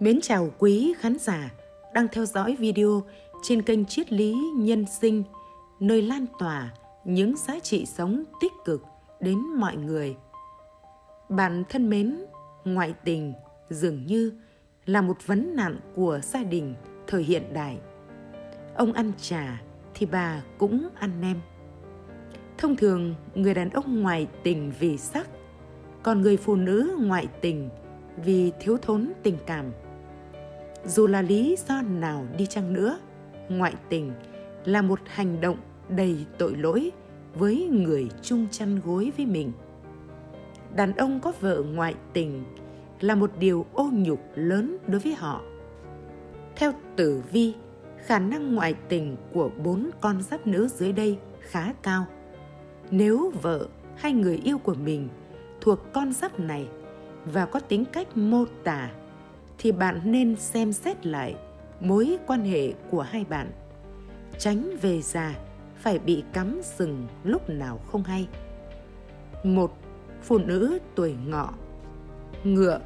Mến chào quý khán giả đang theo dõi video trên kênh Triết lý Nhân sinh, nơi lan tỏa những giá trị sống tích cực đến mọi người. Bạn thân mến, ngoại tình dường như là một vấn nạn của gia đình thời hiện đại. Ông ăn trà thì bà cũng ăn nem. Thông thường, người đàn ông ngoại tình vì sắc, còn người phụ nữ ngoại tình vì thiếu thốn tình cảm. Dù là lý do nào đi chăng nữa, ngoại tình là một hành động đầy tội lỗi với người chung chăn gối với mình. Đàn ông có vợ ngoại tình là một điều ô nhục lớn đối với họ. Theo tử vi, khả năng ngoại tình của bốn con giáp nữ dưới đây khá cao. Nếu vợ hay người yêu của mình thuộc con giáp này và có tính cách mô tả thì bạn nên xem xét lại mối quan hệ của hai bạn. Tránh về già, phải bị cắm sừng lúc nào không hay. Một, phụ nữ tuổi ngọ. Ngựa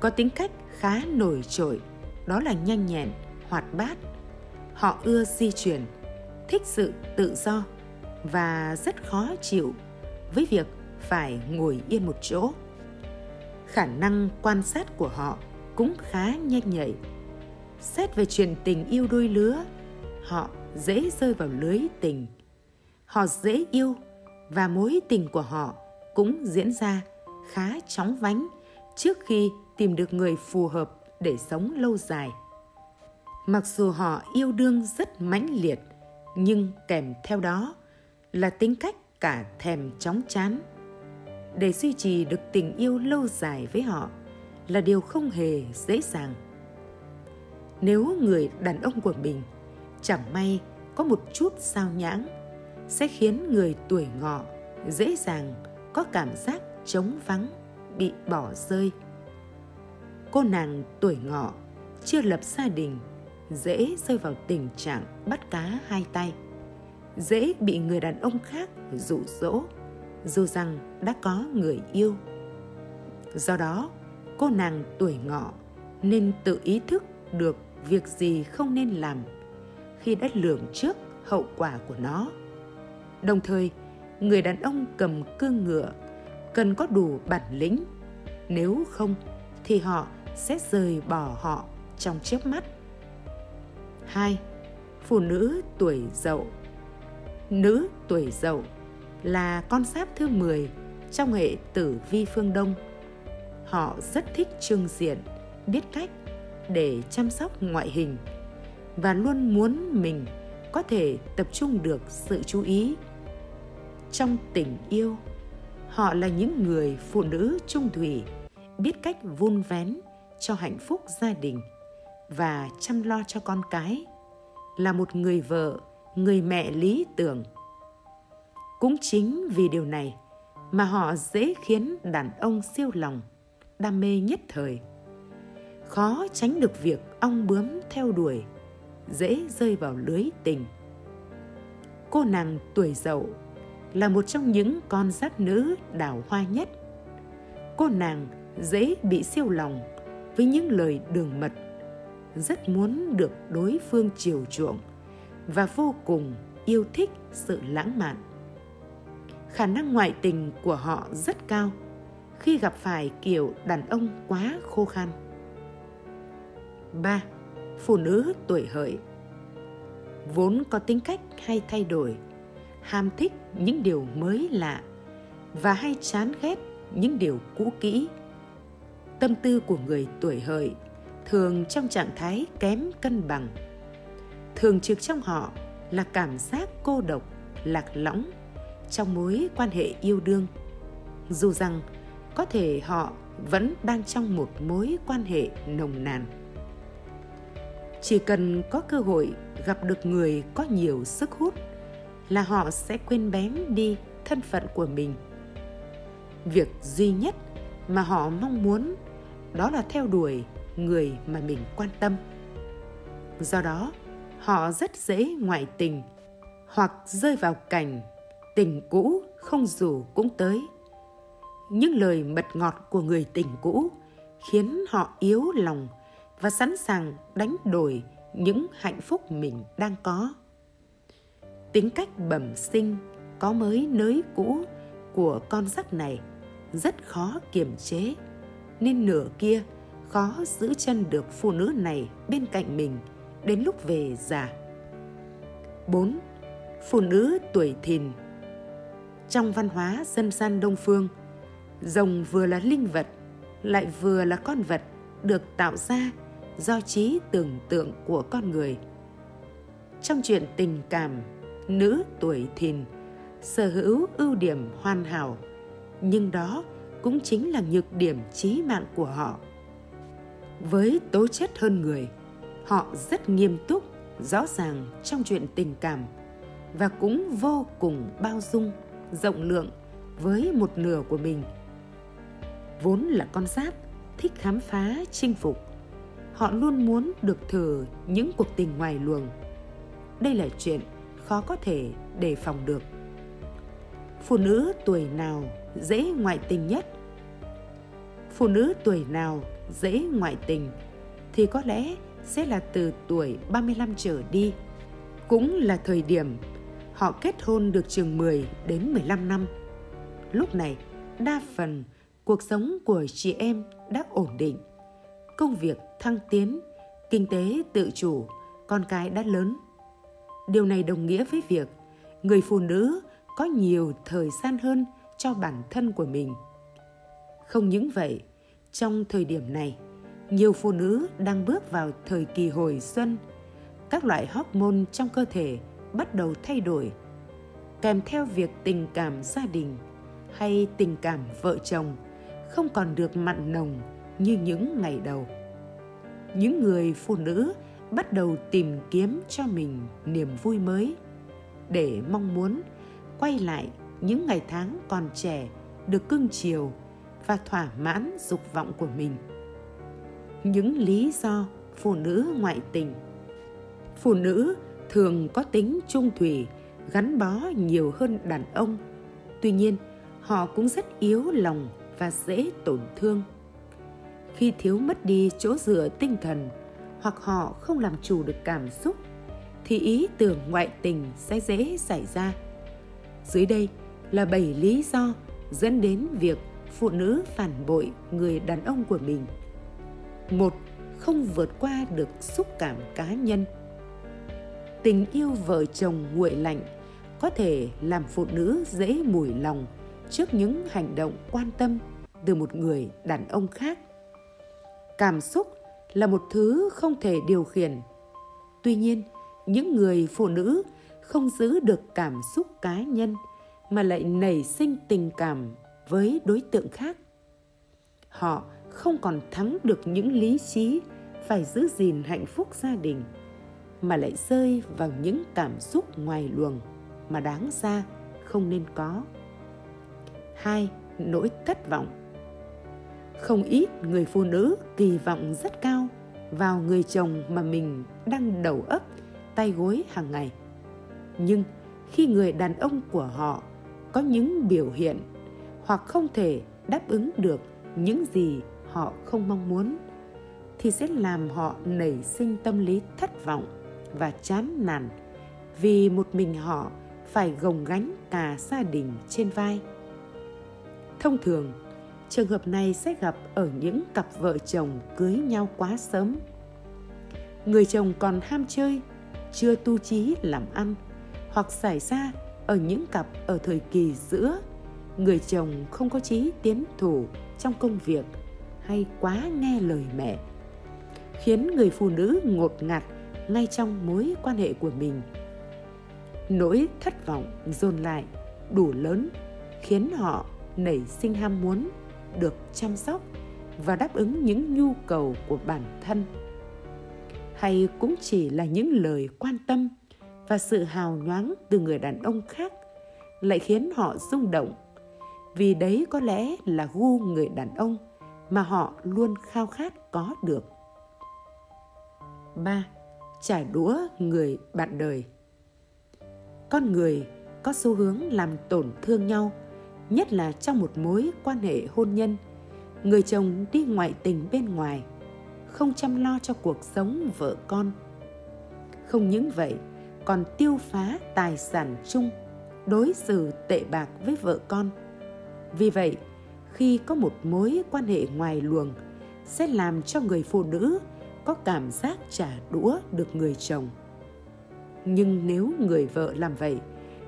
có tính cách khá nổi trội, đó là nhanh nhẹn, hoạt bát. Họ ưa di chuyển, thích sự tự do và rất khó chịu với việc phải ngồi yên một chỗ. Khả năng quan sát của họ cũng khá nhanh nhạy xét về chuyện tình yêu đôi lứa, họ dễ rơi vào lưới tình. Họ dễ yêu và mối tình của họ cũng diễn ra khá chóng vánh trước khi tìm được người phù hợp để sống lâu dài. Mặc dù họ yêu đương rất mãnh liệt, nhưng kèm theo đó là tính cách cả thèm chóng chán. Để duy trì được tình yêu lâu dài với họ là điều không hề dễ dàng. Nếu người đàn ông của mình chẳng may có một chút sao nhãng, sẽ khiến người tuổi ngọ dễ dàng có cảm giác trống vắng, bị bỏ rơi. Cô nàng tuổi ngọ chưa lập gia đình, dễ rơi vào tình trạng bắt cá hai tay, dễ bị người đàn ông khác dụ dỗ, dù rằng đã có người yêu. Do đó cô nàng tuổi ngọ, nên tự ý thức được việc gì không nên làm khi đã lường trước hậu quả của nó. Đồng thời, người đàn ông cầm cương ngựa cần có đủ bản lĩnh, nếu không thì họ sẽ rời bỏ họ trong chớp mắt. Hai, phụ nữ tuổi dậu. Nữ tuổi dậu là con giáp thứ 10 trong hệ tử vi phương Đông. Họ rất thích trưng diện, biết cách để chăm sóc ngoại hình và luôn muốn mình có thể tập trung được sự chú ý. Trong tình yêu, họ là những người phụ nữ trung thủy, biết cách vun vén cho hạnh phúc gia đình và chăm lo cho con cái, là một người vợ, người mẹ lý tưởng – cũng chính vì điều này mà họ dễ khiến đàn ông siêu lòng, đam mê nhất thời. Khó tránh được việc ong bướm theo đuổi, dễ rơi vào lưới tình. Cô nàng tuổi dậu là một trong những con giáp nữ đào hoa nhất. Cô nàng dễ bị siêu lòng với những lời đường mật, rất muốn được đối phương chiều chuộng và vô cùng yêu thích sự lãng mạn khả năng ngoại tình của họ rất cao khi gặp phải kiểu đàn ông quá khô khan. 3. Phụ nữ tuổi hợi Vốn có tính cách hay thay đổi, ham thích những điều mới lạ và hay chán ghét những điều cũ kỹ. Tâm tư của người tuổi hợi thường trong trạng thái kém cân bằng. Thường trực trong họ là cảm giác cô độc, lạc lõng trong mối quan hệ yêu đương dù rằng có thể họ vẫn đang trong một mối quan hệ nồng nàn. Chỉ cần có cơ hội gặp được người có nhiều sức hút là họ sẽ quên bén đi thân phận của mình. Việc duy nhất mà họ mong muốn đó là theo đuổi người mà mình quan tâm. Do đó, họ rất dễ ngoại tình hoặc rơi vào cảnh tình cũ không dù cũng tới những lời mật ngọt của người tình cũ khiến họ yếu lòng và sẵn sàng đánh đổi những hạnh phúc mình đang có tính cách bẩm sinh có mới nới cũ của con rắc này rất khó kiềm chế nên nửa kia khó giữ chân được phụ nữ này bên cạnh mình đến lúc về già. 4. Phụ nữ tuổi thìn Trong văn hóa dân gian Đông Phương, rồng vừa là linh vật, lại vừa là con vật được tạo ra do trí tưởng tượng của con người. Trong chuyện tình cảm, nữ tuổi thìn sở hữu ưu điểm hoàn hảo, nhưng đó cũng chính là nhược điểm chí mạng của họ. Với tố chất hơn người, họ rất nghiêm túc, rõ ràng trong chuyện tình cảm và cũng vô cùng bao dung, rộng lượng với một nửa của mình. Vốn là con giáp, thích khám phá, chinh phục. Họ luôn muốn được thử những cuộc tình ngoài luồng. Đây là chuyện khó có thể đề phòng được. Phụ nữ tuổi nào dễ ngoại tình nhất? Phụ nữ tuổi nào dễ ngoại tình thì có lẽ sẽ là từ tuổi 35 trở đi. Cũng là thời điểm họ kết hôn được chừng 10 đến 15 năm. Lúc này, đa phần cuộc sống của chị em đã ổn định. Công việc thăng tiến, kinh tế tự chủ, con cái đã lớn. Điều này đồng nghĩa với việc người phụ nữ có nhiều thời gian hơn cho bản thân của mình. Không những vậy, trong thời điểm này, nhiều phụ nữ đang bước vào thời kỳ hồi xuân, các loại hormone trong cơ thể bắt đầu thay đổi, kèm theo việc tình cảm gia đình hay tình cảm vợ chồng không còn được mặn nồng như những ngày đầu. Những người phụ nữ bắt đầu tìm kiếm cho mình niềm vui mới để mong muốn quay lại những ngày tháng còn trẻ được cưng chiều và thỏa mãn dục vọng của mình. Những lý do phụ nữ ngoại tình. Phụ nữ thường có tính trung thủy, gắn bó nhiều hơn đàn ông. Tuy nhiên, họ cũng rất yếu lòng và dễ tổn thương khi thiếu mất đi chỗ dựa tinh thần hoặc họ không làm chủ được cảm xúc thì ý tưởng ngoại tình sẽ dễ xảy ra dưới đây là 7 lý do dẫn đến việc phụ nữ phản bội người đàn ông của mình. Một, không vượt qua được xúc cảm cá nhân. Tình yêu vợ chồng nguội lạnh có thể làm phụ nữ dễ mùi lòng trước những hành động quan tâm từ một người đàn ông khác. Cảm xúc là một thứ không thể điều khiển. Tuy nhiên, những người phụ nữ không giữ được cảm xúc cá nhân mà lại nảy sinh tình cảm với đối tượng khác họ không còn thắng được những lý trí phải giữ gìn hạnh phúc gia đình mà lại rơi vào những cảm xúc ngoài luồng mà đáng ra không nên có hai, nỗi thất vọng không ít người phụ nữ kỳ vọng rất cao vào người chồng mà mình đang đầu ấp, tay gối hàng ngày nhưng khi người đàn ông của họ có những biểu hiện hoặc không thể đáp ứng được những gì họ không mong muốn, thì sẽ làm họ nảy sinh tâm lý thất vọng và chán nản vì một mình họ phải gồng gánh cả gia đình trên vai. Thông thường, trường hợp này sẽ gặp ở những cặp vợ chồng cưới nhau quá sớm. Người chồng còn ham chơi, chưa tu trí làm ăn hoặc xảy ra ở những cặp ở thời kỳ giữa người chồng không có chí tiến thủ trong công việc hay quá nghe lời mẹ khiến người phụ nữ ngột ngạt ngay trong mối quan hệ của mình nỗi thất vọng dồn lại đủ lớn khiến họ nảy sinh ham muốn được chăm sóc và đáp ứng những nhu cầu của bản thân hay cũng chỉ là những lời quan tâm và sự hào nhoáng từ người đàn ông khác lại khiến họ rung động vì đấy có lẽ là gu người đàn ông mà họ luôn khao khát có được. 3. Trả đũa người bạn đời Con người có xu hướng làm tổn thương nhau, nhất là trong một mối quan hệ hôn nhân. Người chồng đi ngoại tình bên ngoài, không chăm lo cho cuộc sống vợ con. Không những vậy, còn tiêu phá tài sản chung, đối xử tệ bạc với vợ con. Vì vậy, khi có một mối quan hệ ngoài luồng sẽ làm cho người phụ nữ có cảm giác trả đũa được người chồng. Nhưng nếu người vợ làm vậy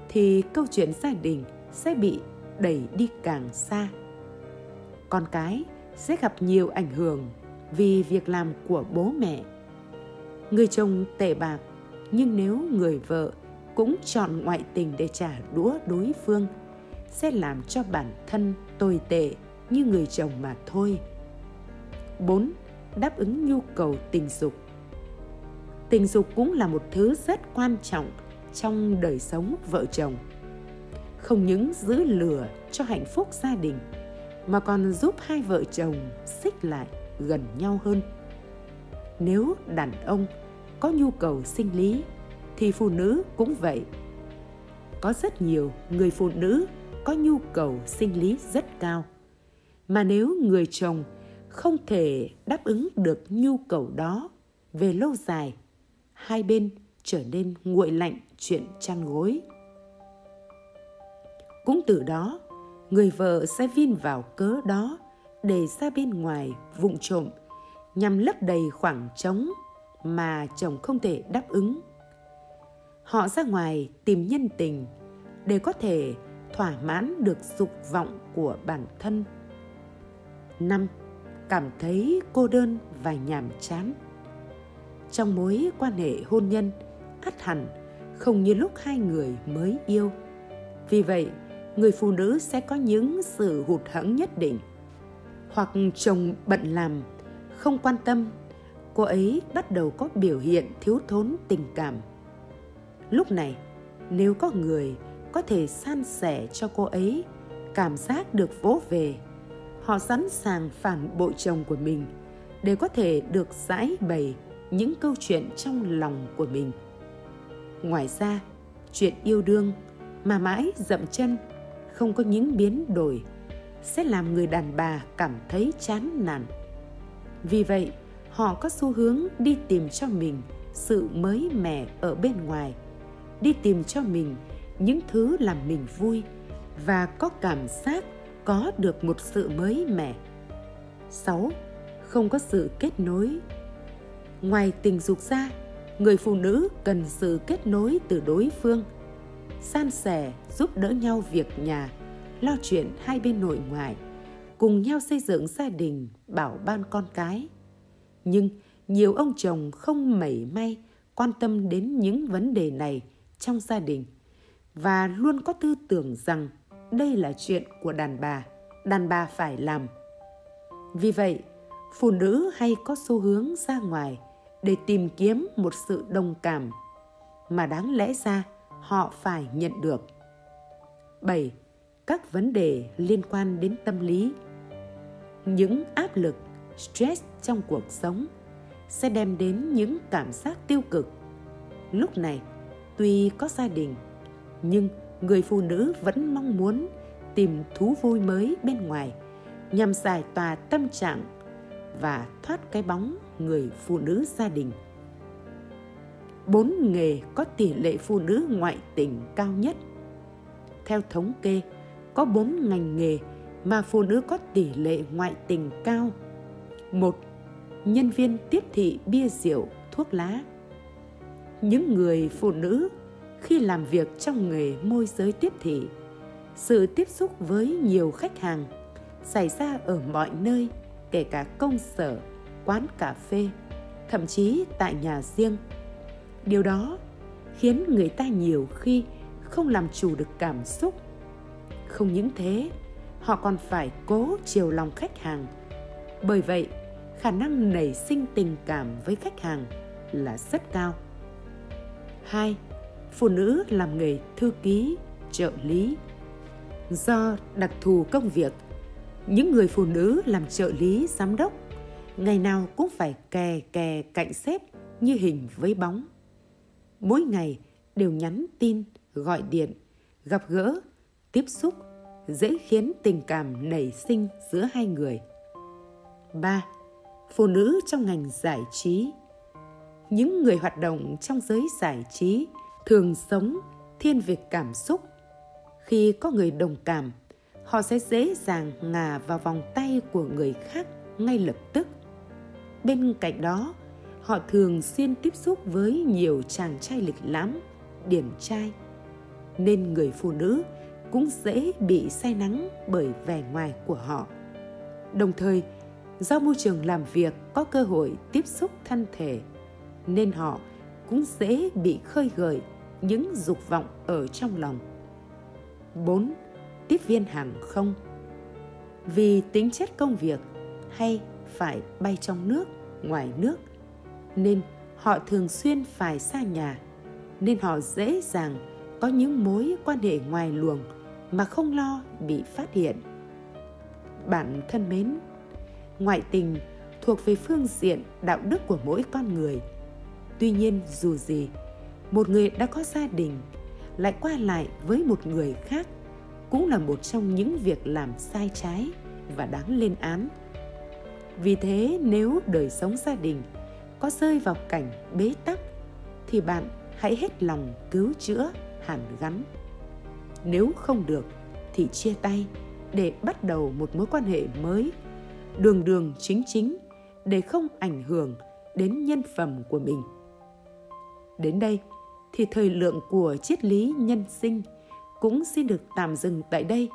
thì câu chuyện gia đình sẽ bị đẩy đi càng xa. Con cái sẽ gặp nhiều ảnh hưởng vì việc làm của bố mẹ. Người chồng tệ bạc, nhưng nếu người vợ cũng chọn ngoại tình để trả đũa đối phương sẽ làm cho bản thân tồi tệ như người chồng mà thôi. 4. Đáp ứng nhu cầu tình dục Tình dục cũng là một thứ rất quan trọng trong đời sống vợ chồng. Không những giữ lửa cho hạnh phúc gia đình, mà còn giúp hai vợ chồng xích lại gần nhau hơn. Nếu đàn ông có nhu cầu sinh lý thì phụ nữ cũng vậy. Có rất nhiều người phụ nữ có nhu cầu sinh lý rất cao. Mà nếu người chồng không thể đáp ứng được nhu cầu đó về lâu dài, hai bên trở nên nguội lạnh chuyện chăn gối. Cũng từ đó, người vợ sẽ vin vào cớ đó để ra bên ngoài vụng trộm nhằm lấp đầy khoảng trống mà chồng không thể đáp ứng. Họ ra ngoài tìm nhân tình để có thể thỏa mãn được dục vọng của bản thân. năm Cảm thấy cô đơn và nhàm chán. Trong mối quan hệ hôn nhân, ắt hẳn không như lúc hai người mới yêu. Vì vậy, người phụ nữ sẽ có những sự hụt hẫng nhất định. Hoặc chồng bận làm, không quan tâm, cô ấy bắt đầu có biểu hiện thiếu thốn tình cảm. Lúc này, nếu có người có thể san sẻ cho cô ấy cảm giác được vỗ về họ sẵn sàng phản bội chồng của mình để có thể được giải bày những câu chuyện trong lòng của mình ngoài ra chuyện yêu đương mà mãi dậm chân không có những biến đổi sẽ làm người đàn bà cảm thấy chán nản vì vậy họ có xu hướng đi tìm cho mình sự mới mẻ ở bên ngoài đi tìm cho mình những thứ làm mình vui và có cảm giác có được một sự mới mẻ. 6. Không có sự kết nối. Ngoài tình dục ra, người phụ nữ cần sự kết nối từ đối phương, san sẻ giúp đỡ nhau việc nhà, lo chuyện hai bên nội ngoại, cùng nhau xây dựng gia đình, bảo ban con cái. Nhưng nhiều ông chồng không mảy may quan tâm đến những vấn đề này trong gia đình và luôn có tư tưởng rằng đây là chuyện của đàn bà, đàn bà phải làm. Vì vậy, phụ nữ hay có xu hướng ra ngoài để tìm kiếm một sự đồng cảm mà đáng lẽ ra họ phải nhận được. 7. Các vấn đề liên quan đến tâm lý. Những áp lực, stress trong cuộc sống sẽ đem đến những cảm giác tiêu cực. Lúc này, tuy có gia đình, nhưng người phụ nữ vẫn mong muốn tìm thú vui mới bên ngoài nhằm giải tỏa tâm trạng và thoát cái bóng người phụ nữ gia đình. Bốn nghề có tỷ lệ phụ nữ ngoại tình cao nhất. Theo thống kê, có bốn ngành nghề mà phụ nữ có tỷ lệ ngoại tình cao. Một, nhân viên tiếp thị bia rượu, thuốc lá. Những người phụ nữ khi làm việc trong nghề môi giới tiếp thị sự tiếp xúc với nhiều khách hàng xảy ra ở mọi nơi kể cả công sở quán cà phê thậm chí tại nhà riêng điều đó khiến người ta nhiều khi không làm chủ được cảm xúc. Không những thế, họ còn phải cố chiều lòng khách hàng. Bởi vậy, khả năng nảy sinh tình cảm với khách hàng là rất cao. Hai, phụ nữ làm nghề thư ký, trợ lý. Do đặc thù công việc, những người phụ nữ làm trợ lý, giám đốc, ngày nào cũng phải kè kè cạnh xếp như hình với bóng mỗi ngày đều nhắn tin gọi điện gặp gỡ tiếp xúc dễ khiến tình cảm nảy sinh giữa hai người. 3. phụ nữ trong ngành giải trí. Những người hoạt động trong giới giải trí thường sống thiên về cảm xúc. Khi có người đồng cảm, họ sẽ dễ dàng ngả vào vòng tay của người khác ngay lập tức. Bên cạnh đó, họ thường xuyên tiếp xúc với nhiều chàng trai lịch lãm, điển trai. Nên người phụ nữ cũng dễ bị say nắng bởi vẻ ngoài của họ. Đồng thời, do môi trường làm việc có cơ hội tiếp xúc thân thể, nên họ cũng dễ bị khơi gợi những dục vọng ở trong lòng. 4. Tiếp viên hàng không Vì tính chất công việc hay phải bay trong nước, ngoài nước, nên họ thường xuyên phải xa nhà, nên họ dễ dàng có những mối quan hệ ngoài luồng mà không lo bị phát hiện. Bạn thân mến, ngoại tình thuộc về phương diện đạo đức của mỗi con người. Tuy nhiên dù gì, một người đã có gia đình lại qua lại với một người khác cũng là một trong những việc làm sai trái và đáng lên án. Vì thế nếu đời sống gia đình có rơi vào cảnh bế tắc thì bạn hãy hết lòng cứu chữa hàn gắn. Nếu không được thì chia tay để bắt đầu một mối quan hệ mới, đường đường chính chính để không ảnh hưởng đến nhân phẩm của mình. Đến đây thì thời lượng của triết lý nhân sinh cũng xin được tạm dừng tại đây.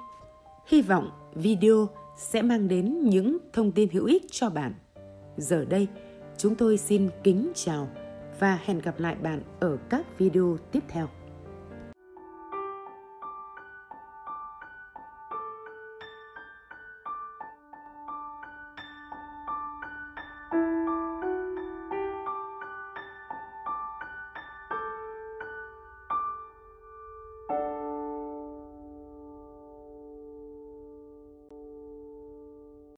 Hy vọng video sẽ mang đến những thông tin hữu ích cho bạn. Giờ đây, chúng tôi xin kính chào và hẹn gặp lại bạn ở các video tiếp theo.